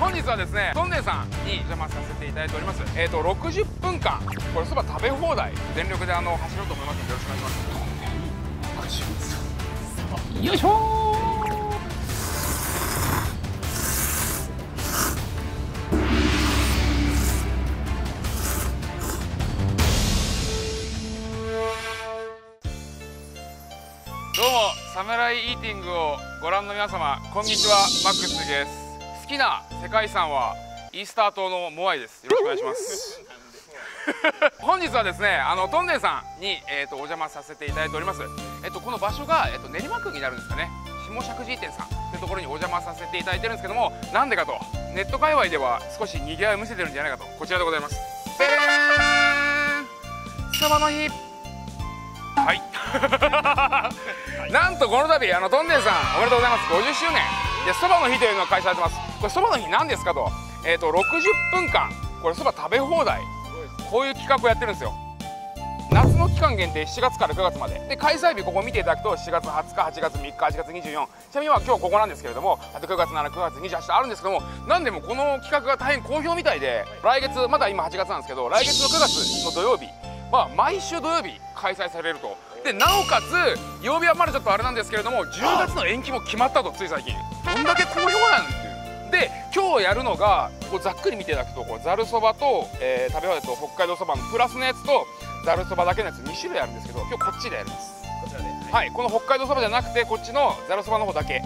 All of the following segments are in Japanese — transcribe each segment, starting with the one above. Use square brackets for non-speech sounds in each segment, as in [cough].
本日はですねトンネンさんにお邪魔させていただいております。えっ、ー、と60分間これそば食べ放題全力であの走ろうと思いますのでよろしくお願いします。よいしょどうもサムライイーティングをご覧の皆様こんにちは。マックスです。好きな世界遺産はイースター島のモアイです。よろしくお願いします。[laughs] 本日はですねあのトンネンさんに、えーと、お邪魔させていただいております。えっ、とこの場所が、えーと、練馬区になるんですかね。下石神井店さんというところにお邪魔させていただいてるんですけどもなんでかとネット界隈では少し賑わいを見せてるんじゃないかと。こちらでございます。ペーンそばの日はい。[laughs] なんとこの度あのトンネンさんおめでとうございます。50周年でそばの日というのが開催されてます。これそばの日何ですかと。え、ー、と60分間これそば食べ放題。こういう企画をやってるんですよ。夏の期間限定7月から9月まで。で開催日ここ見ていただくと7月20日8月3日8月24ちなみには今日ここなんですけれどもあと9月7 9月28とあるんですけども何でもこの企画が大変好評みたいで来月まだ今8月なんですけど来月の9月の土曜日。まあ毎週土曜日開催されると。でなおかつ曜日はまだちょっとあれなんですけれども10月の延期も決まったとつい最近。どんだけ好評なんっていう。で今日やるのがこうざっくり見ていただくとざるそばと、えー、食べ放題と北海道そばのプラスのやつとざるそばだけのやつ2種類あるんですけど今日こっちでやります。こちらで、はい、はい、この北海道そばじゃなくてこっちのざるそばの方だけ、はい、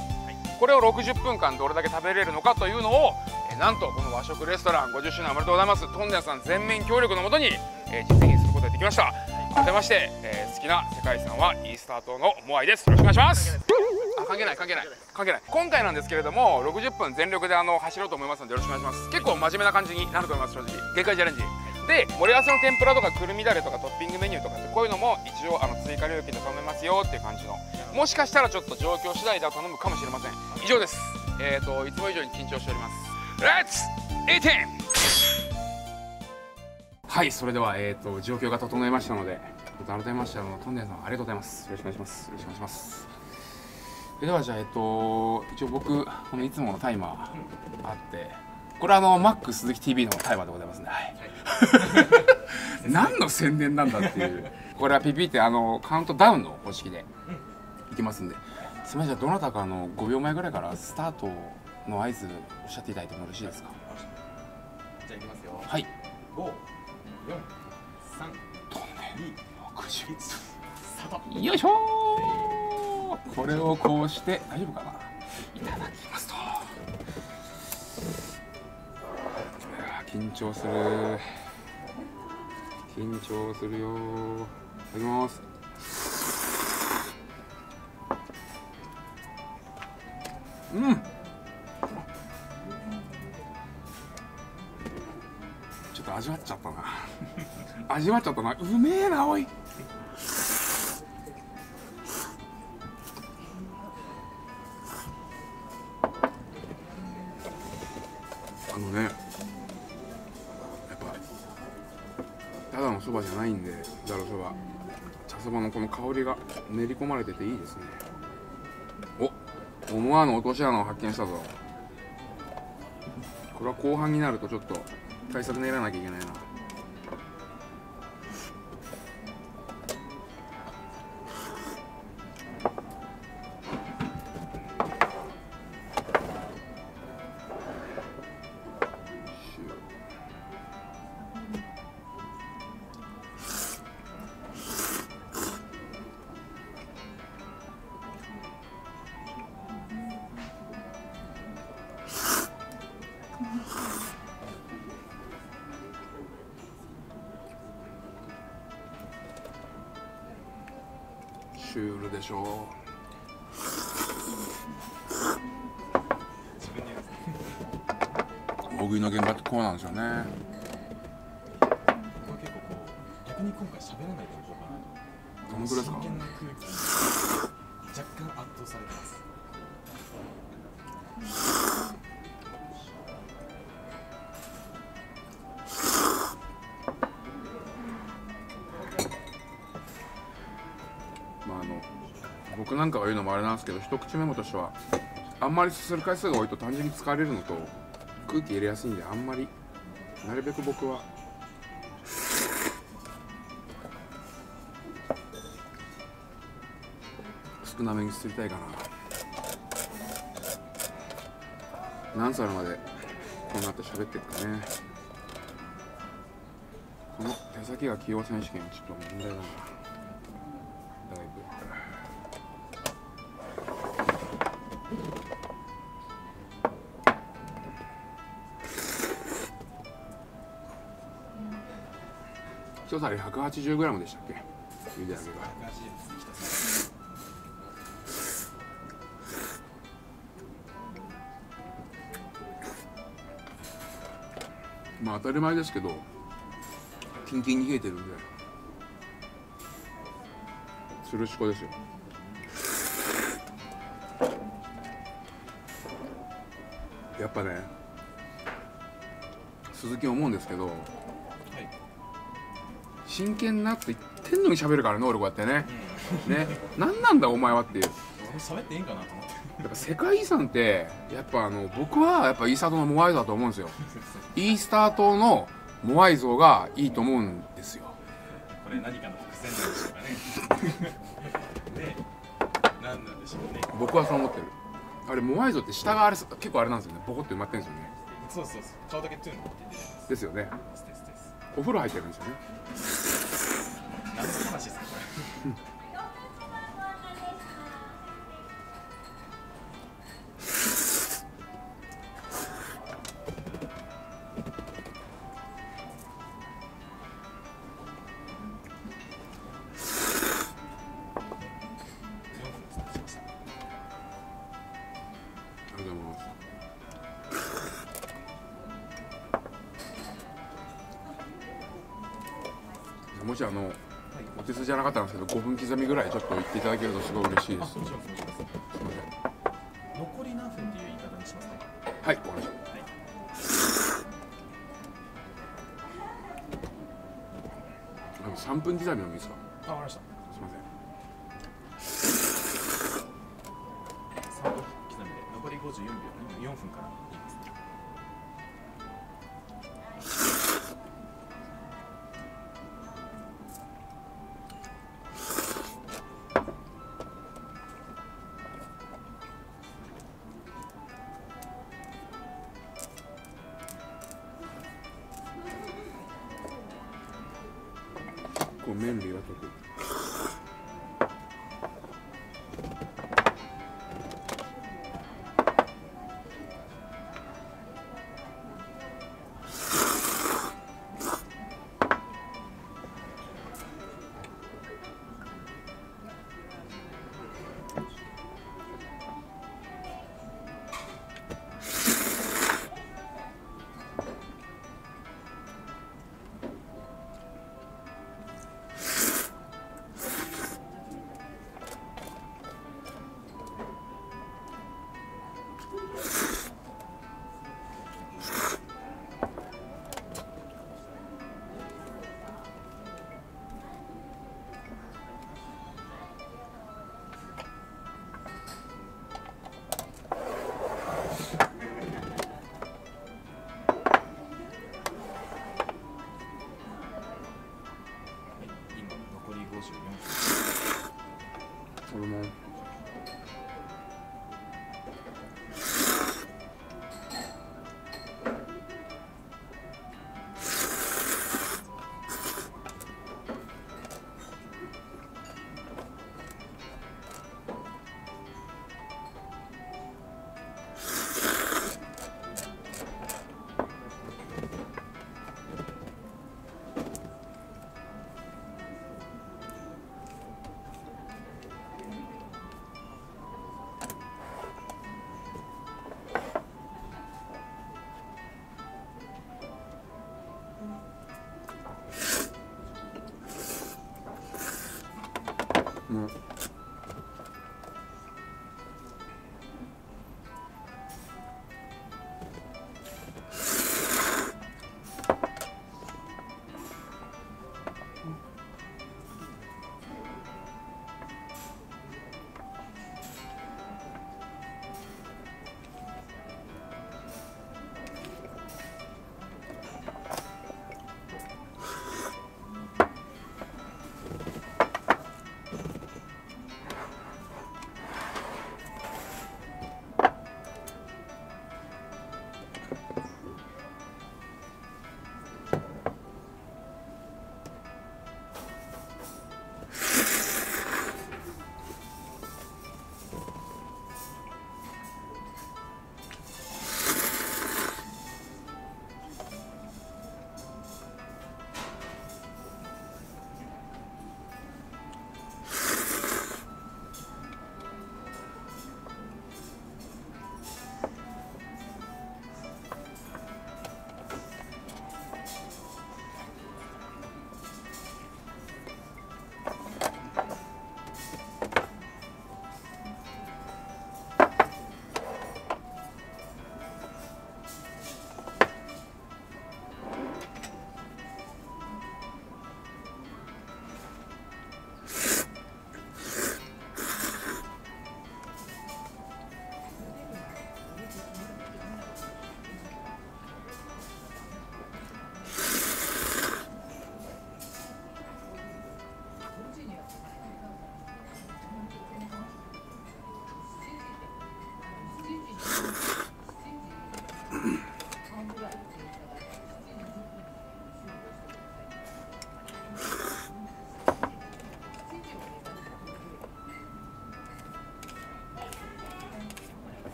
これを60分間どれだけ食べれるのかというのを、えー、なんとこの和食レストラン50周年おめでとうございますトンネンさん全面協力のもとに、えー、実現することができました改めまして、えー、好きな世界遺産はイースター島のモアイです。よろしくお願いします。あ関係ない関係ない。関係ない。今回なんですけれども60分全力であの走ろうと思いますのでよろしくお願いします。結構真面目な感じになると思います正直。限界チャレンジ。で盛り合わせの天ぷらとかくるみだれとかトッピングメニューとかってこういうのも一応あの追加料金で頼めますよっていう感じの。もしかしたらちょっと状況次第では頼むかもしれません。以上です。えーといつも以上に緊張しております。レッツエイテンはいそれでは、えーと、状況が整いましたので改めましてあのトンネルさんありがとうございます。よろしくお願いします。よろしくお願いします。それではじゃあえっ、ー、と一応僕このいつものタイマーあってこれはあのマック鈴木 TV のタイマーでございますね、はい、[laughs] 何の宣伝なんだっていう。これはピピってあのカウントダウンの方式でいきますんで。すみませんじゃあどなたかあの5秒前ぐらいからスタートの合図おっしゃっていただいてもよろしいですか？じゃあいきますよ。はい。5四、三、二、六十。よいしょこれをこうして大丈夫かな？いただきますと。緊張する。緊張するよいただきます。うん味わっちゃったな。味わっちゃったな。うめえなおい。あのねやっぱただのそばじゃないんでざるそば。茶そばのこの香りが練り込まれてていいですね。おっ思わぬ落とし穴を発見したぞ。これは後半になるとちょっと対策練らなきゃいけないな。シュールでしょ。う。大食いの現場ってこうなんですよね。結構こう逆に今回喋らないとこがどのぐらいですか？若干圧倒されてますなんかが言うのもあれなんですけど一口メモとしてはあんまりすする回数が多いと単純に疲れるのと空気入れやすいんであんまりなるべく僕は。少なめにすりたいかな。何皿までこの後喋ってるかね。この手先が器用選手権はちょっと問題だな。だいぶ一皿 180g でしたっけ？茹で揚げが。まあ当たり前ですけどキンキンに冷えてるんで。つるしこですよ。やっぱね鈴木思うんですけど真剣なって言ってんのに喋るからね俺こうやってね。ね。何なんだお前はっていう。俺喋っていいんかなと思って。やっぱ世界遺産ってやっぱあの僕はやっぱイースター島のモアイ像だと思うんですよ。[laughs] イースター島のモアイ像がいいと思うんですよ。これ何かの伏線なんでしょうかね。[laughs] ね。何なんでしょうね。僕はそう思ってる。あれモアイ像って下があれ結構あれなんですよね。ボコって埋まってるんですよね。そうそうそう。顔だけトゥーンってですよね。お風呂入ってるんですよね話ですかこれ。ぐらいちょっと言っていただけるとすごい嬉しいです。残り何分っていう言い方にしますねはい。わかりましたあの3分刻みでもいいですかこ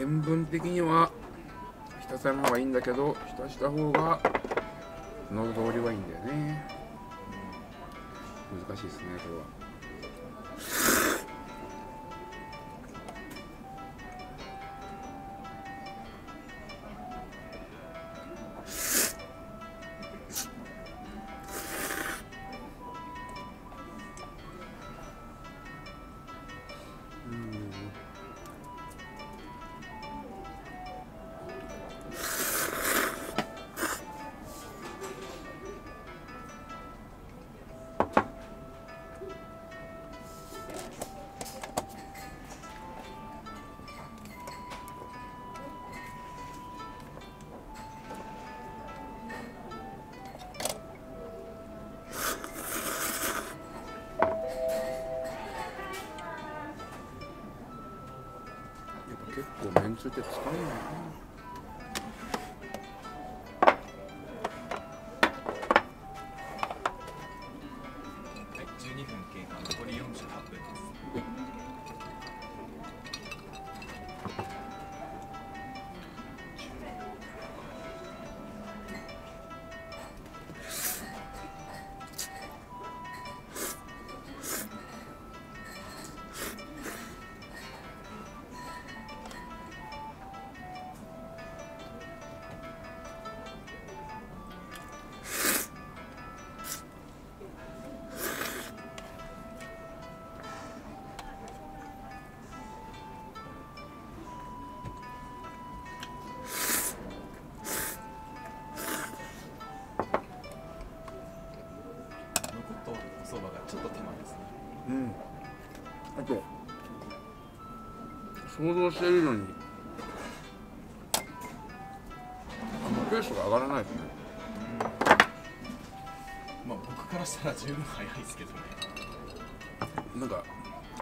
塩分的には浸さない方がいいんだけど浸した方が喉通りはいいんだよね。難しいですねこれは。結構めんあと想像しているのに。あんまペースが上がらないですね。まあ僕からしたら十分早いですけどね。なんか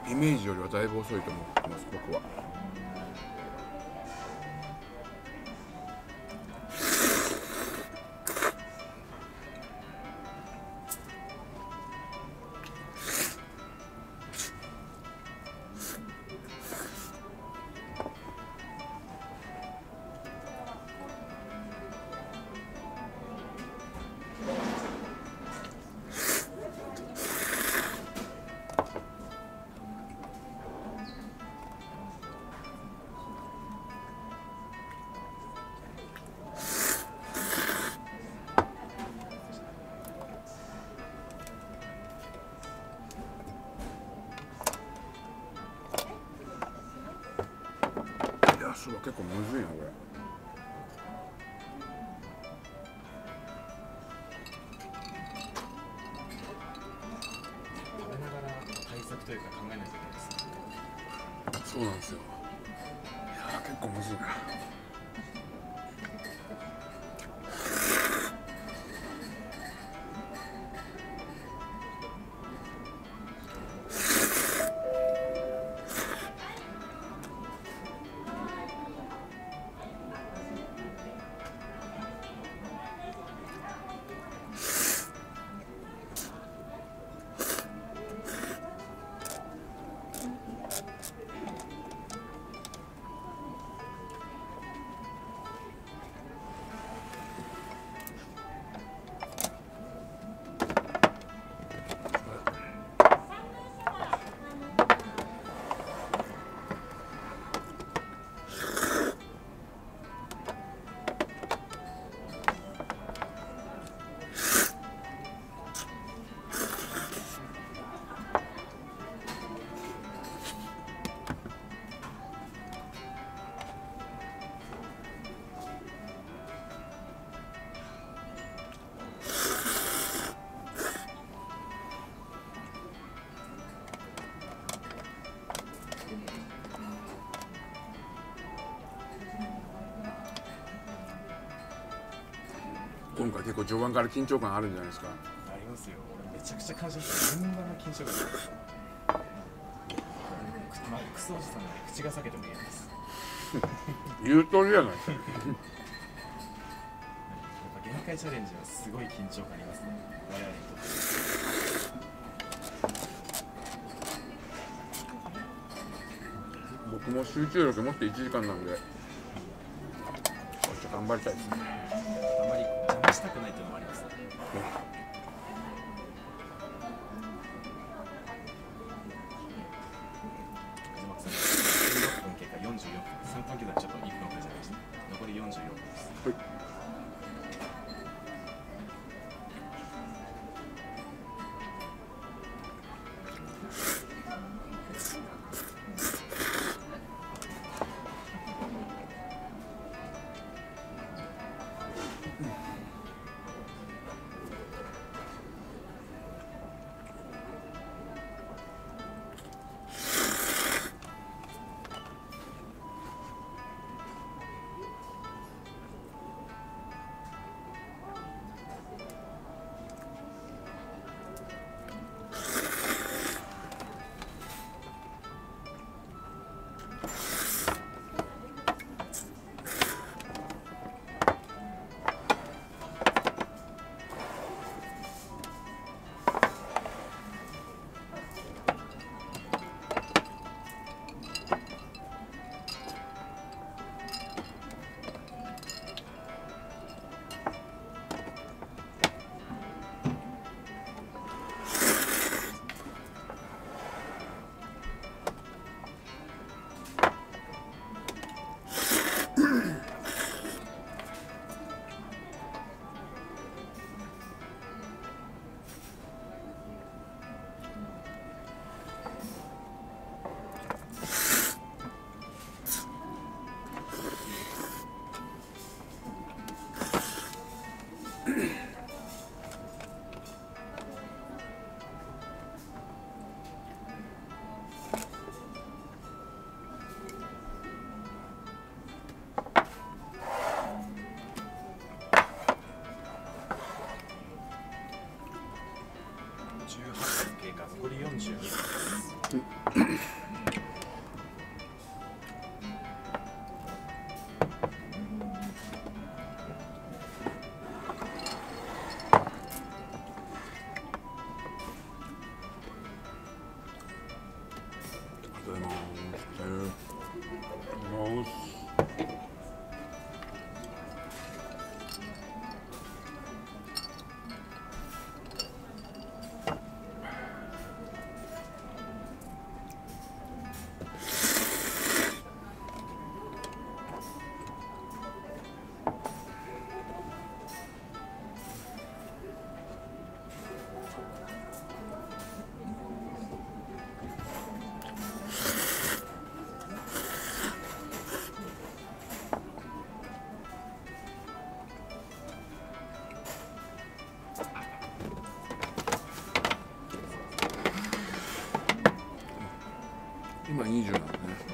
イメージよりはだいぶ遅いと思ってます僕は結構むずいな今回結構序盤から緊張感あるんじゃないですか。ありますよ。めちゃくちゃ感謝して現場の緊張感がまあクソおじさんなんで口が裂けても言えます。言う通りじゃないやっぱ限界チャレンジはすごい緊張感ありますね。我々にとって。僕も集中力持って1時間なんで。ちょっと頑張りたいですねしたくないっていうのもあり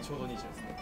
ちょうど20ですね。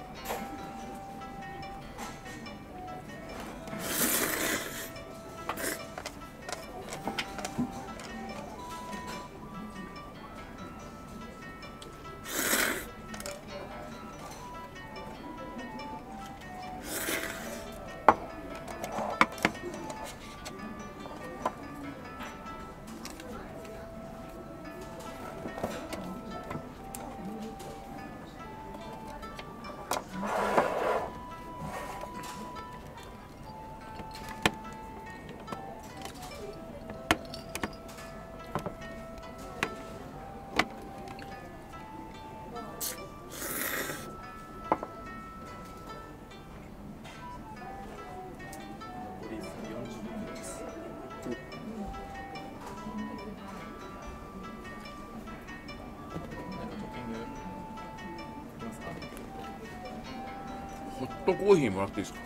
コーヒーもらっていいですか？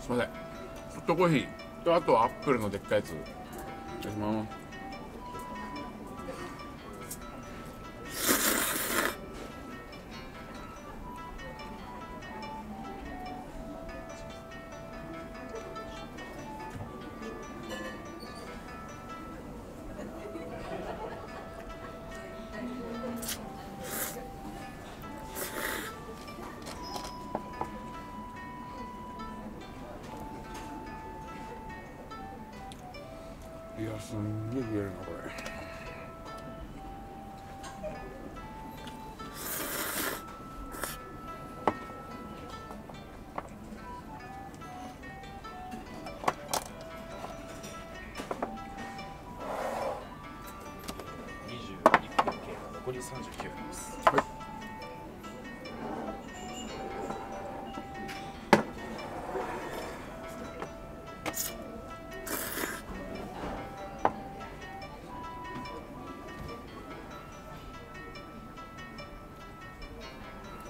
すいません。ホットコーヒーとあとアップルのでっかいやつ。お願いします。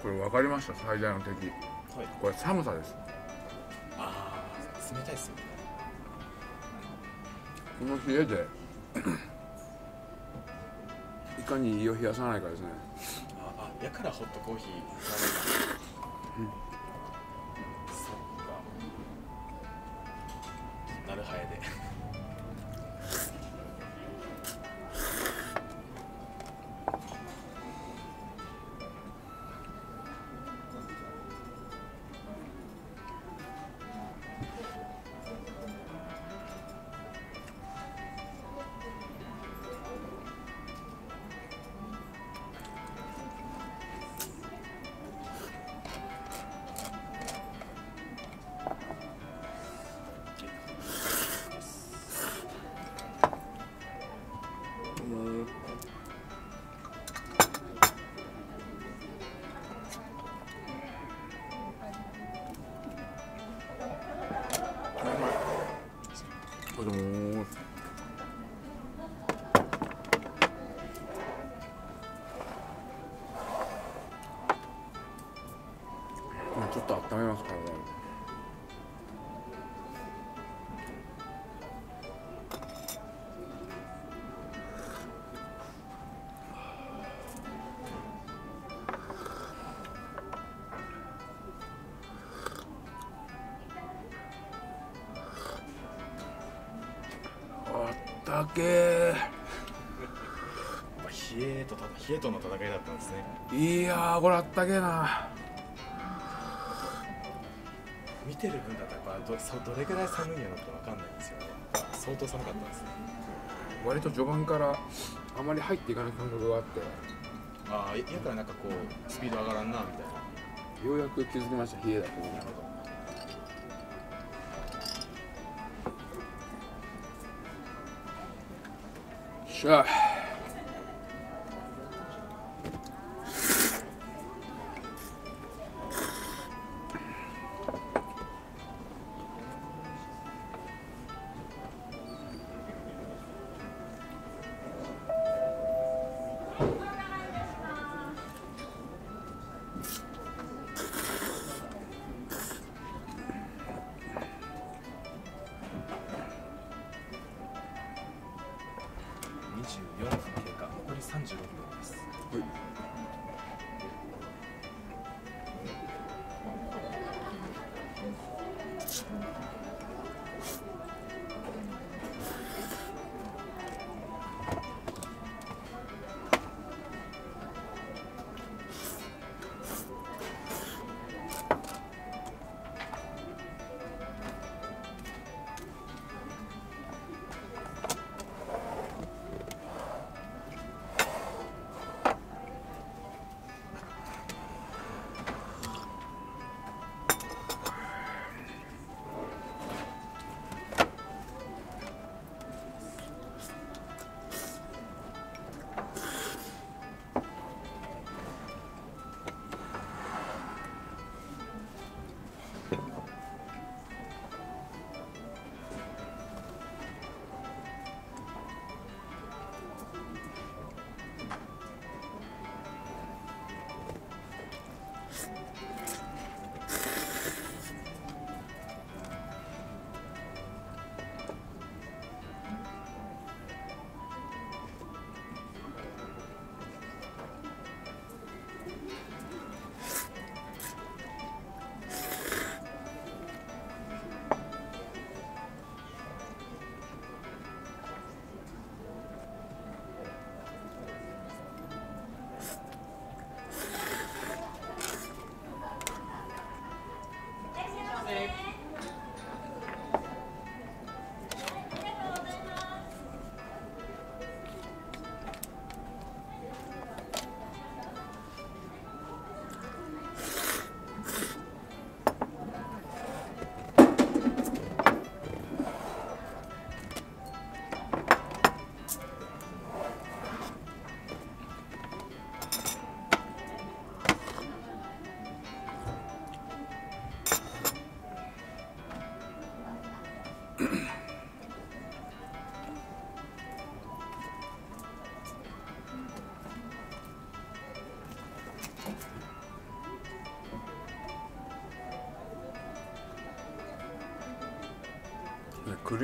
これ分かりました？最大の敵。はい。これ寒さです。ああ冷たいっすよね。この冷えで [coughs] いかに胃を冷やさないかですね。ああやからホットコーヒー飲むん [laughs] いやーこれあったけえな。見てる分だとやっぱどそどれぐらい寒いんやろって分かんないんですよね。相当寒かったんですね。割と序盤からあまり入っていかない感覚があって。ああやからなんかこうスピード上がらんなみたいな。ようやく気づきました冷えだと思うなるほど。しゃ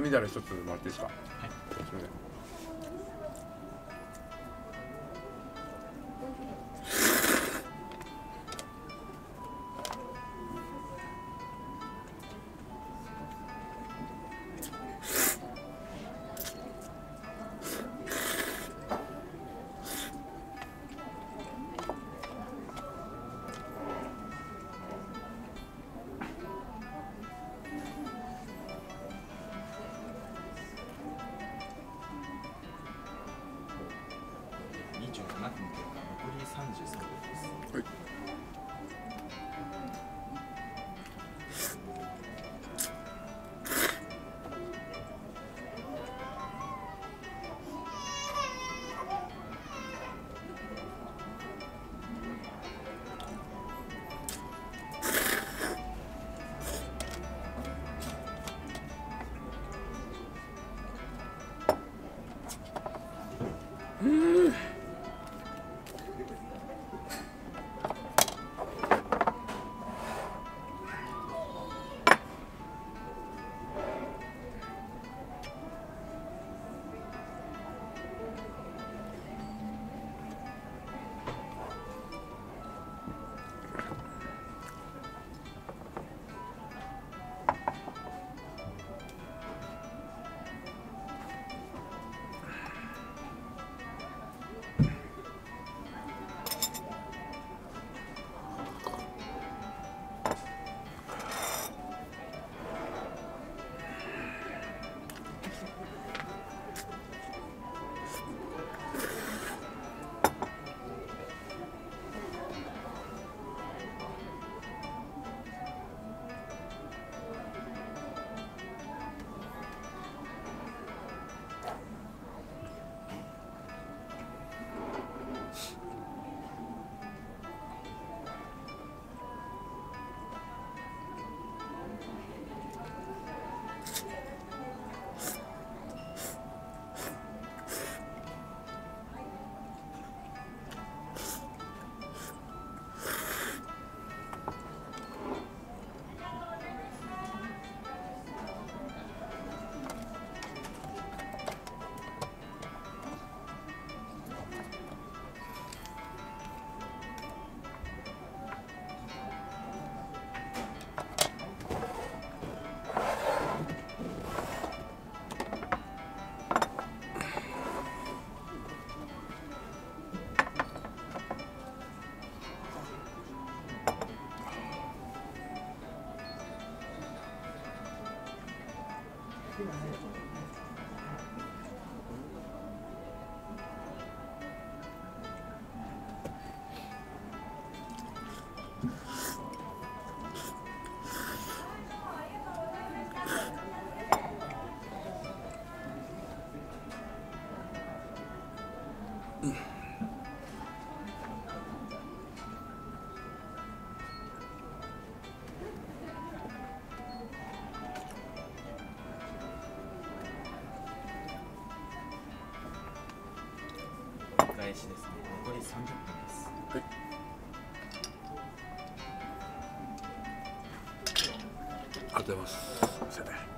くるみだれ一つもらっていいですか？分ですありがとうございます。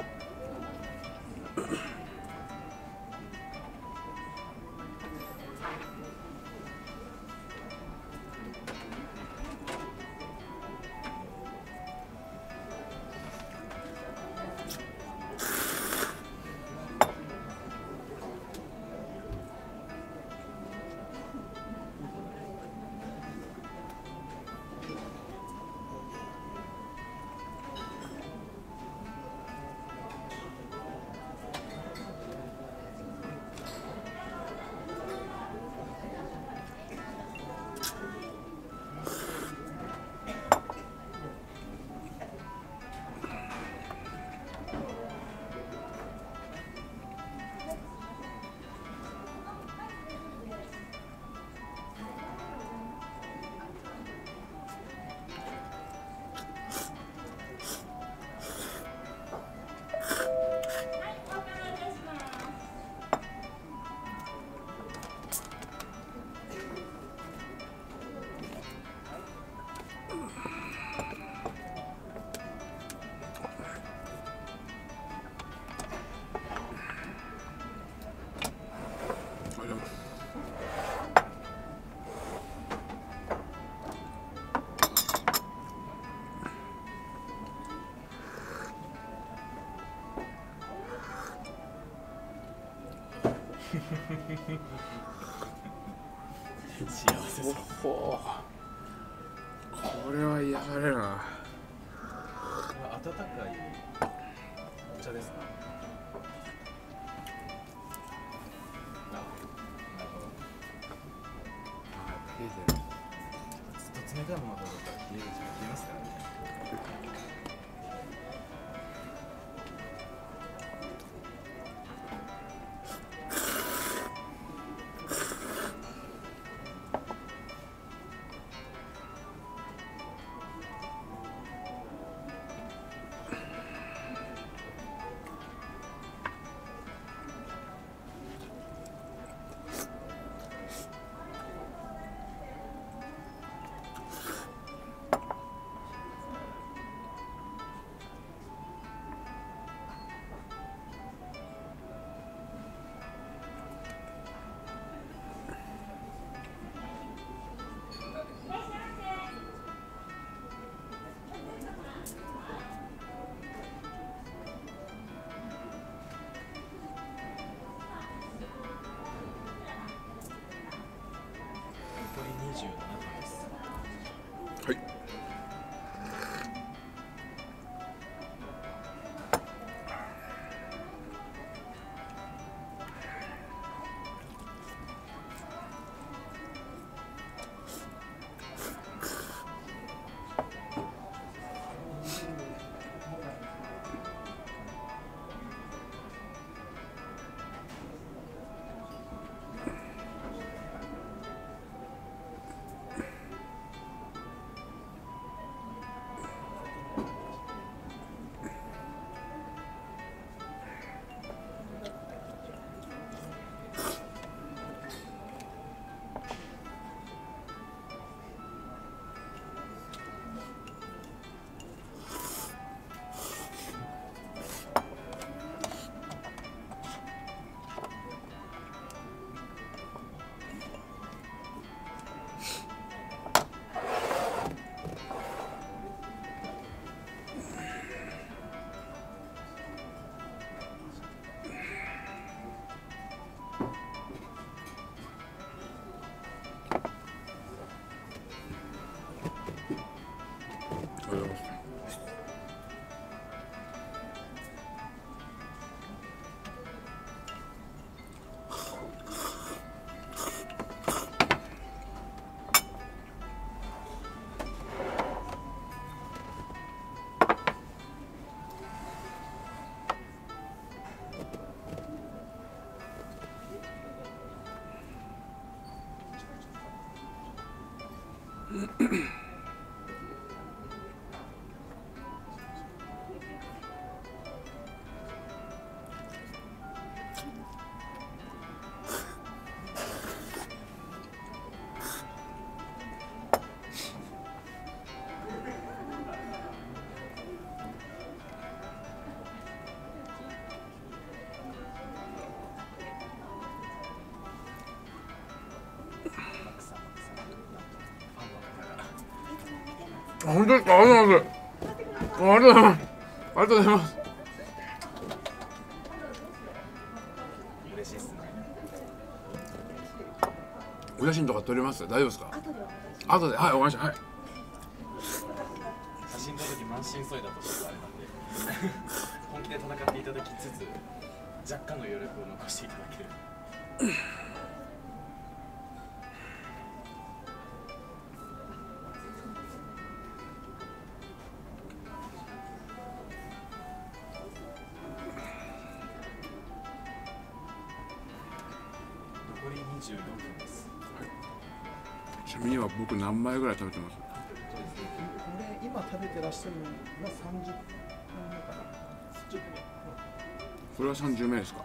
40の本当ですかありがとうございます。あありがとうございます。ありがとうございます嬉しいっすね。お写真とか撮れます？大丈夫ですか？後で。はいお願いしますはい。写真撮る時満身創痍だとちょっとあれなんで。本気で戦っていただきつつ若干の余力を残していただける何枚ぐらい食べてます？これ今食べてらっしゃるのは30分目かな。これは30名ですか？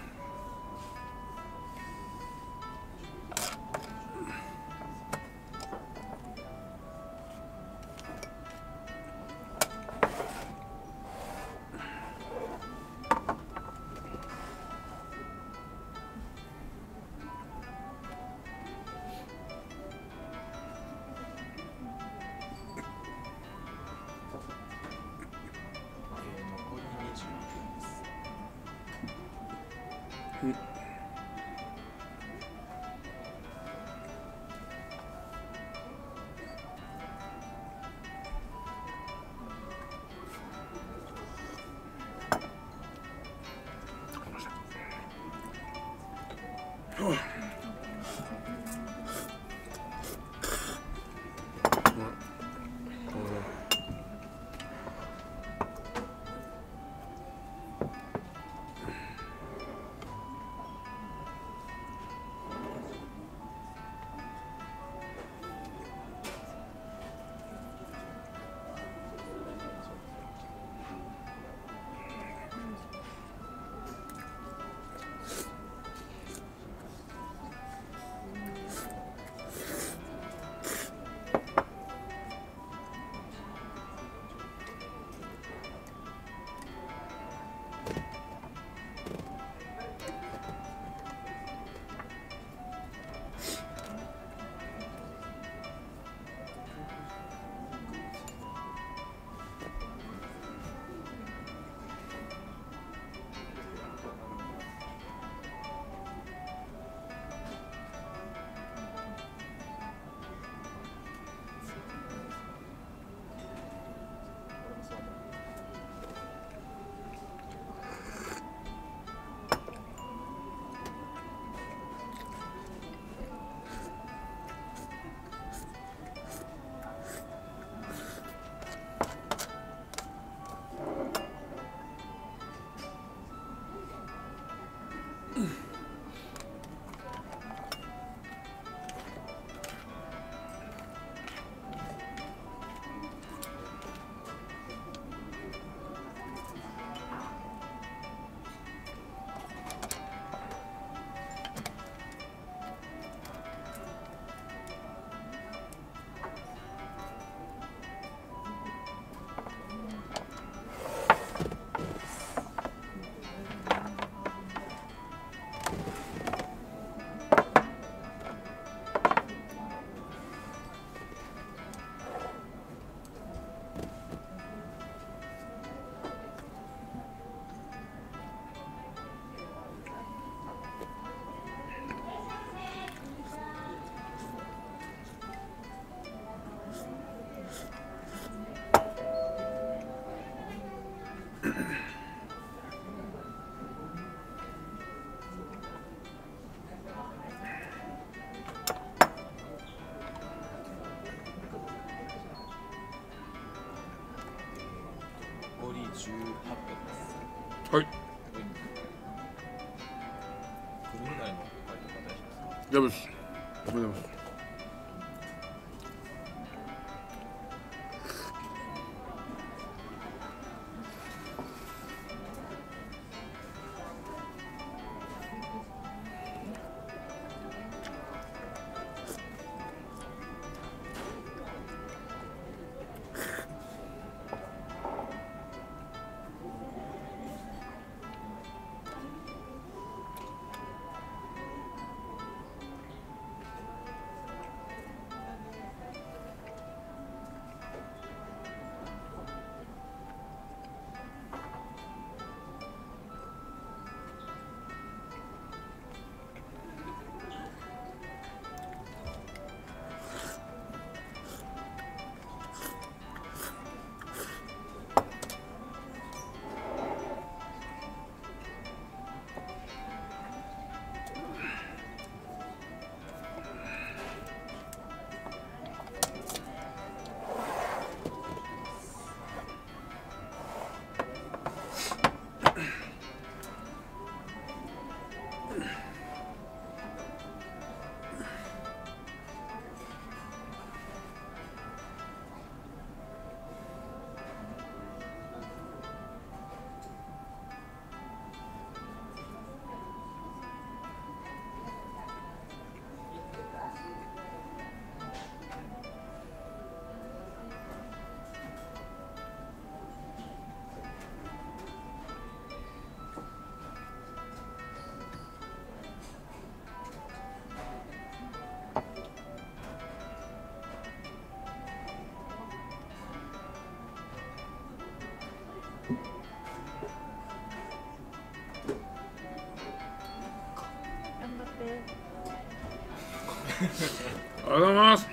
ありがとうございます。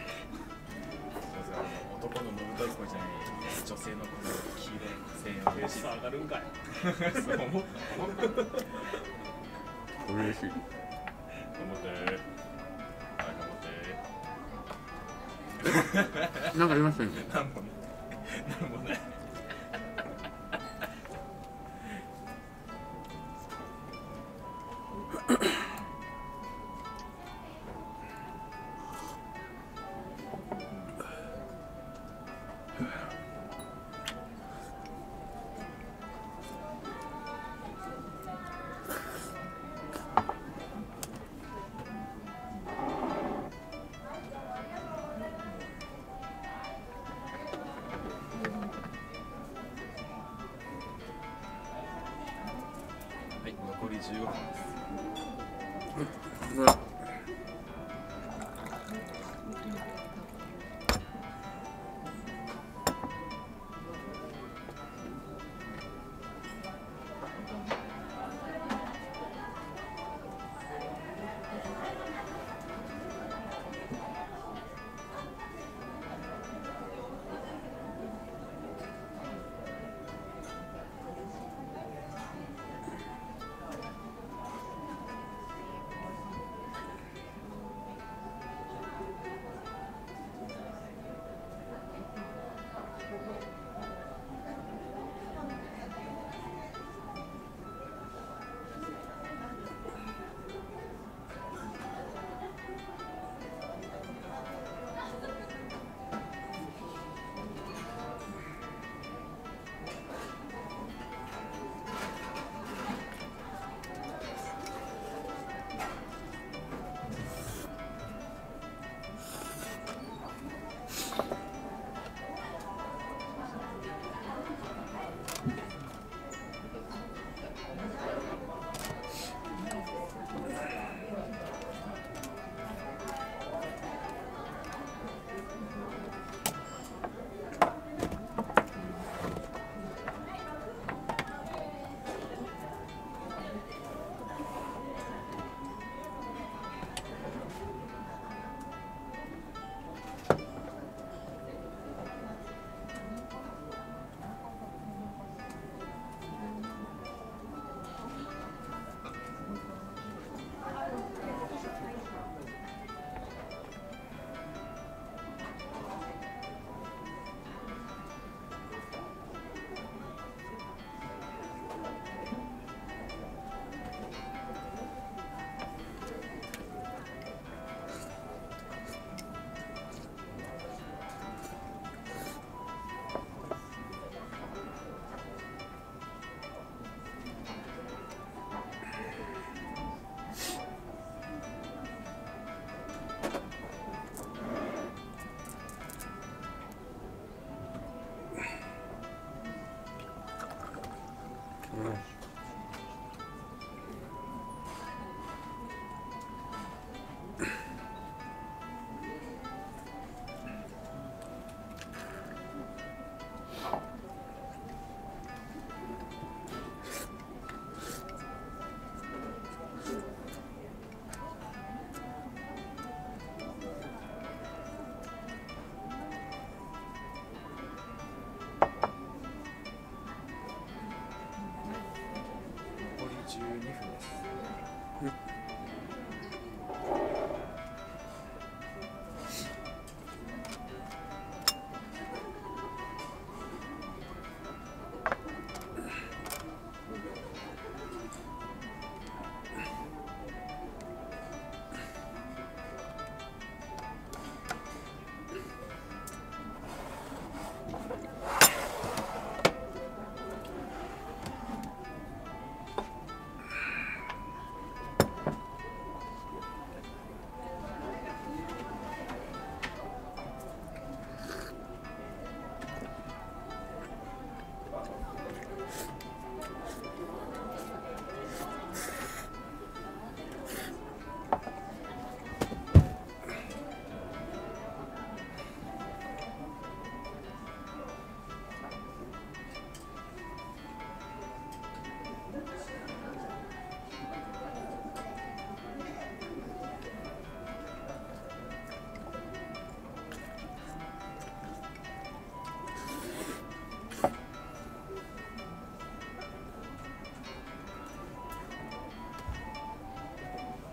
男ののぶとい声じゃない女性のこの黄色い声援嬉しい。上がるんかい。そう思思嬉しいって。はい頑なんかありましたね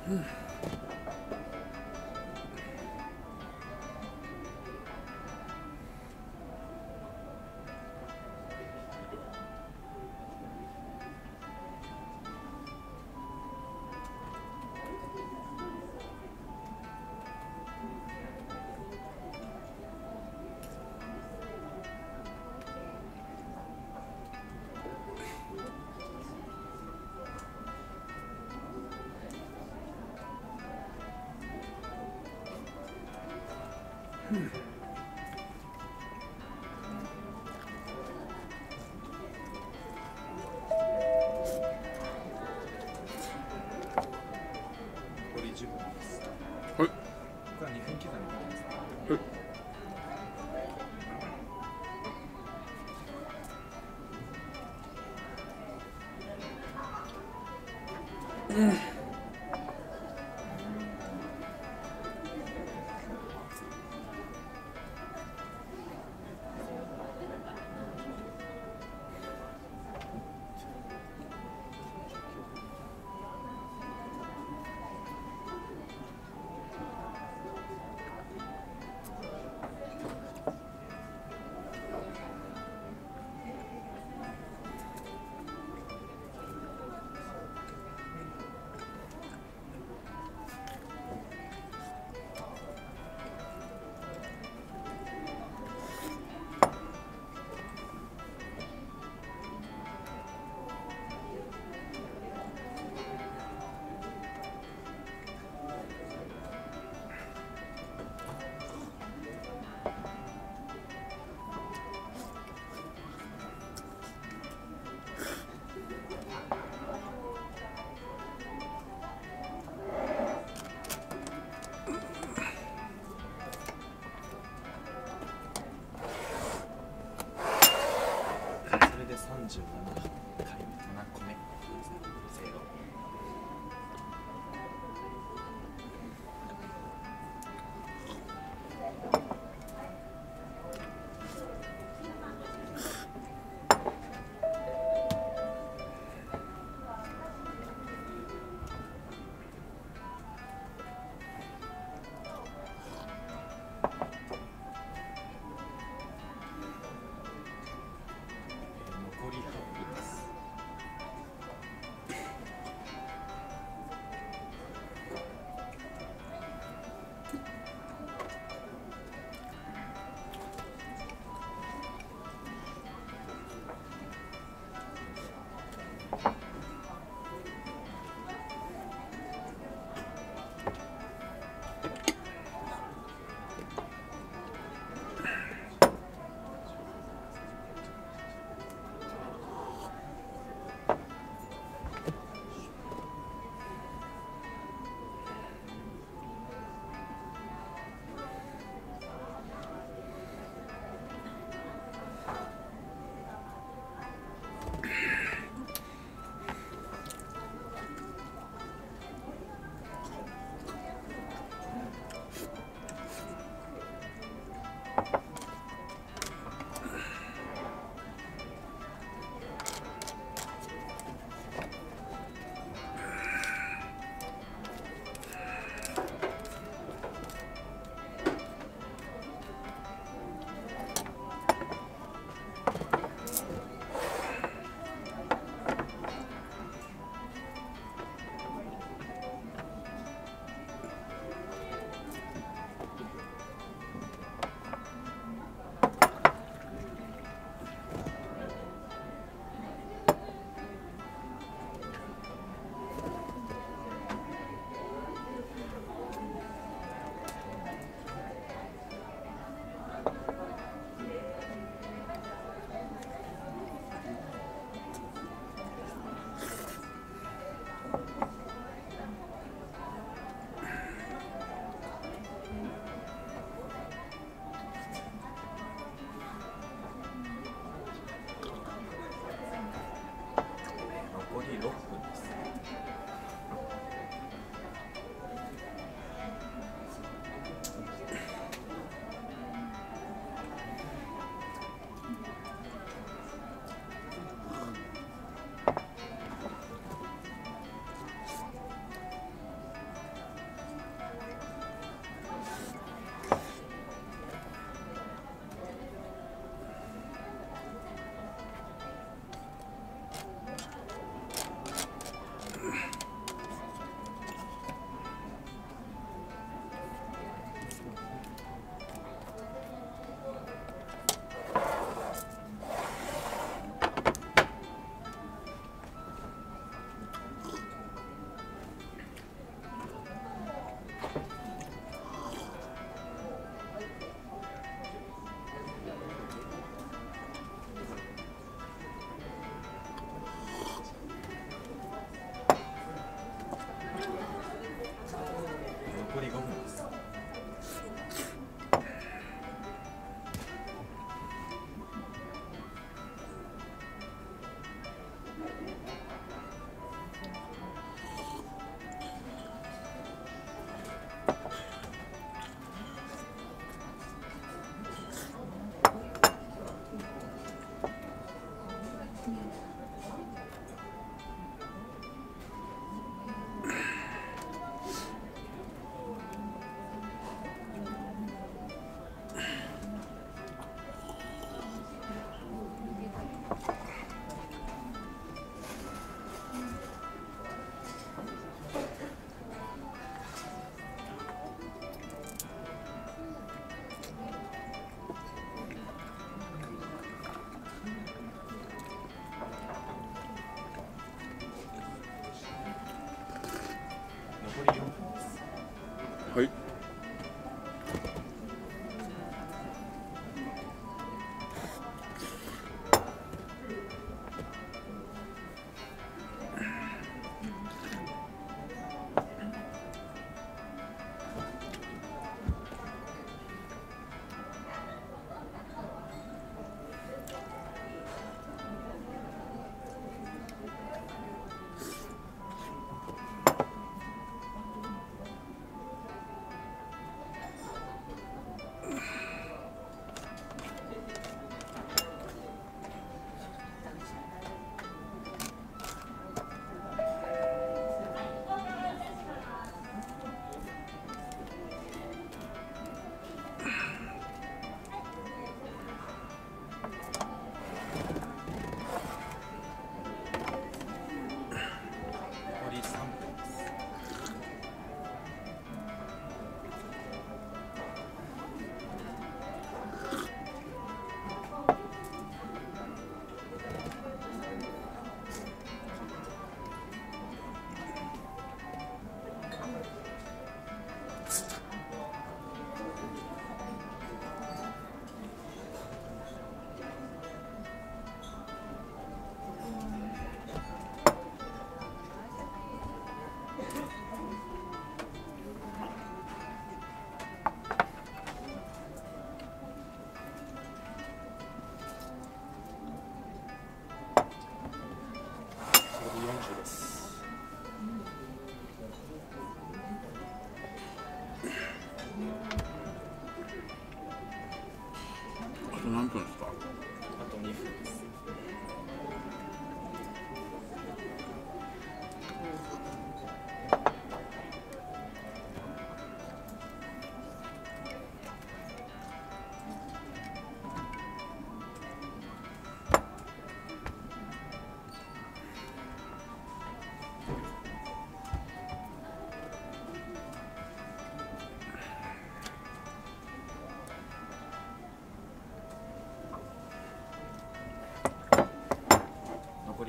Hmm. [sighs] [sighs] 嗯。47回7個目ですね制度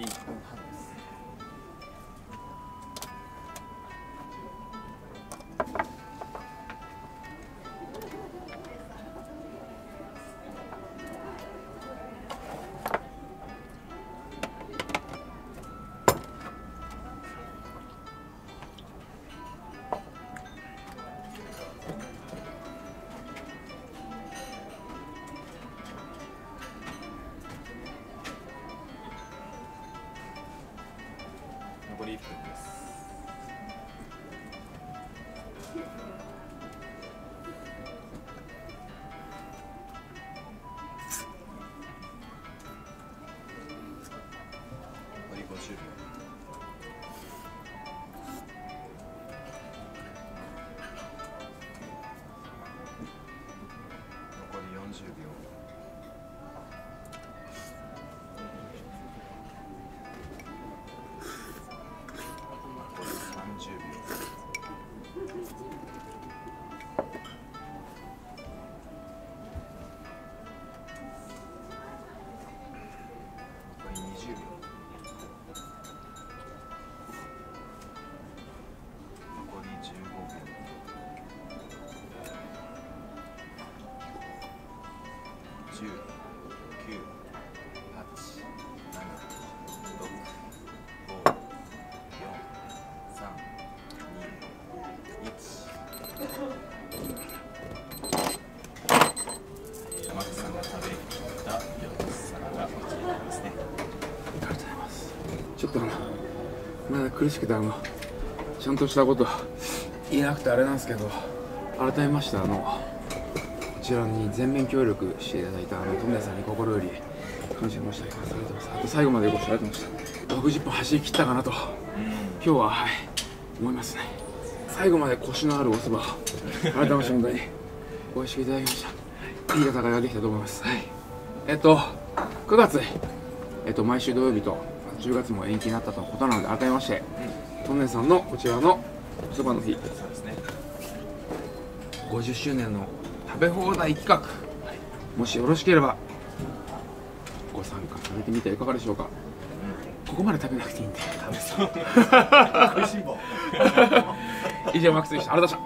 残苦しくてあのちゃんとしたこと言えなくてあれなんですけど改めましてあのこちらに全面協力していただいたあの富田さんに心より感謝申し上げます。ありがとうございます。あと最後までご視聴ありがとうございました。60分走り切ったかなと今日ははい思いますね。最後までコシのあるお蕎麦改めまして本当に美味しくいただきました。いい戦いができたと思います。はい。えっと9月えっと、毎週土曜日と10月も延期になったとのことなので改めまして、トンネルさんのこちらのおそばの日。そうですね。50周年の食べ放題企画、もしよろしければご参加されてみてはいかがでしょうか、ここまで食べなくていいんで。食べそう。[laughs] [laughs] 以上マックスでした。ありがとうございました